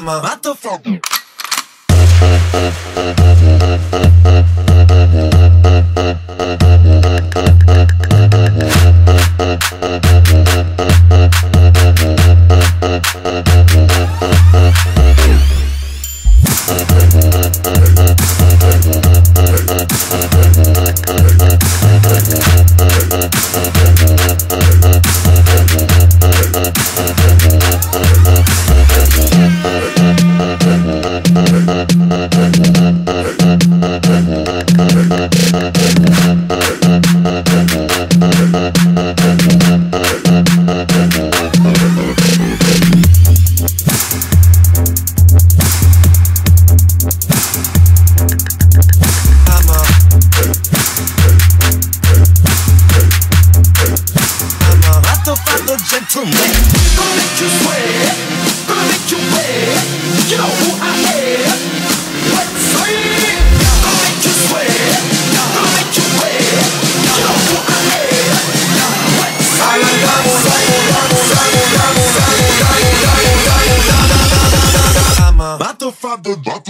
まま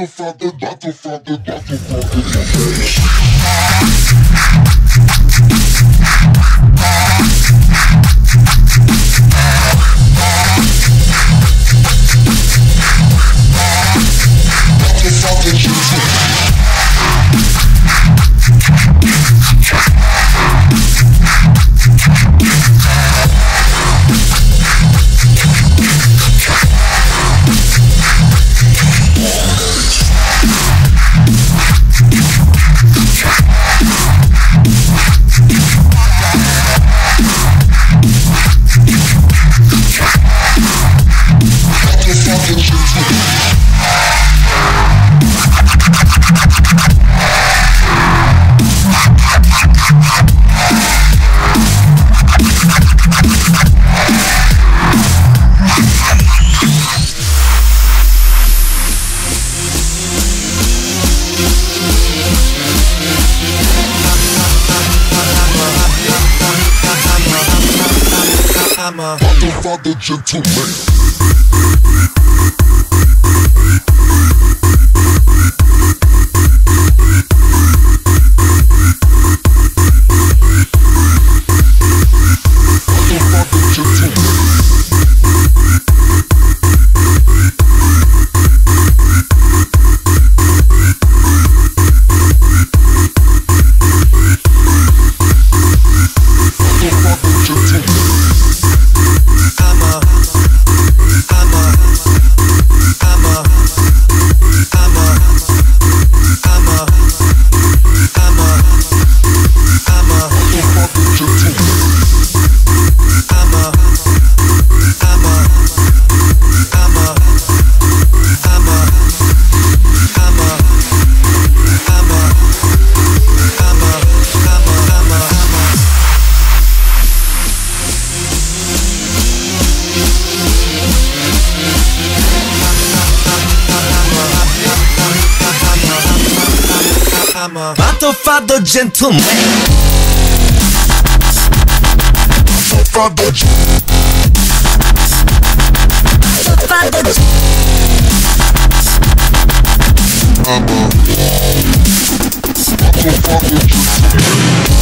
battle for the battle for the battle for the battle. I'm a motherfucker gentleman. I'm a motherfucker gentleman. Motherfucker gentleman. I'm a gentleman.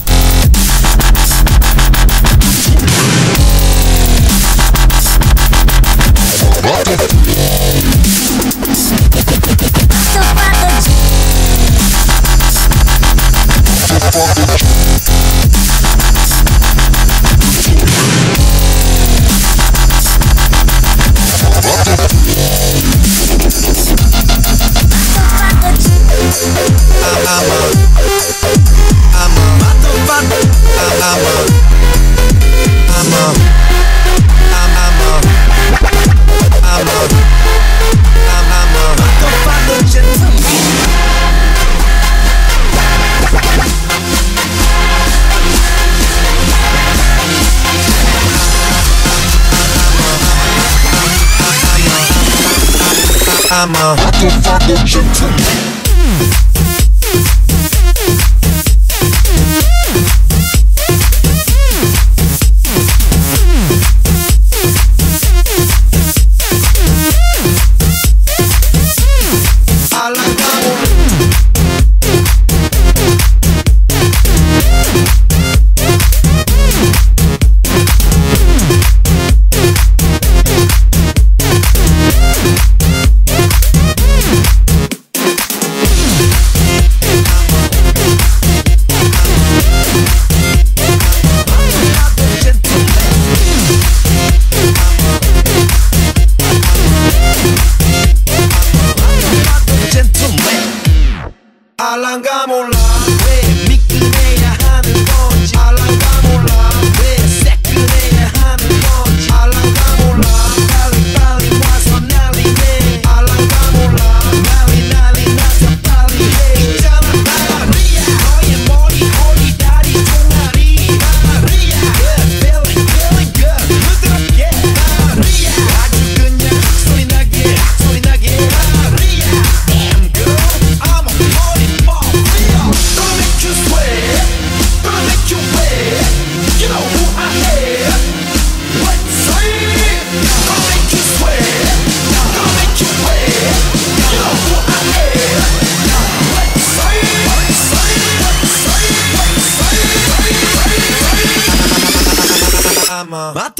I'm a hot dog gentleman. I'm.